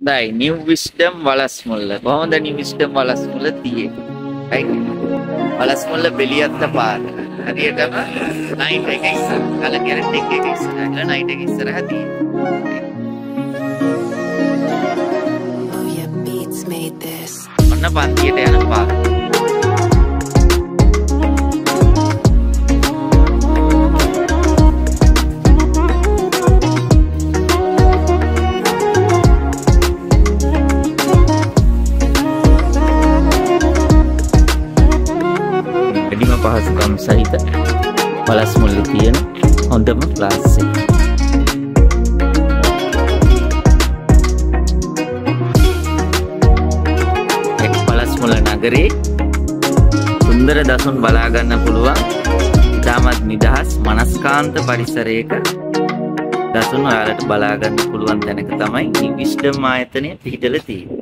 හොඳයි New wisdom වලස්මුල්ල කොහොමද New wisdom වලස්මුල්ල තියෙන්නේ වලස්මුල්ල බෙලියත්ත පාර. හරියටම නයිට් එක කල කැරට් එක එක ඉස්සර ගල නයිට් එක ඉස්සරහ this. ඔන්න පන්තියට යන පාර වැඩිම පහසුකම් සහිත පලස් මුල්ලි තියෙන හොඳම ක්ලාස් එක. එක් පලස් මුල නගරේ සුන්දර දසුන් බලාගන්න පුළුවන් ඉතාමත් නිදහස් මනස්කාන්ත පරිසරයක දසුන් ඔයාලට බලාගන්න පුළුවන් තැනක තමයි විශ්ඩම් ආයතනය පිහිටල තියෙන්නේ.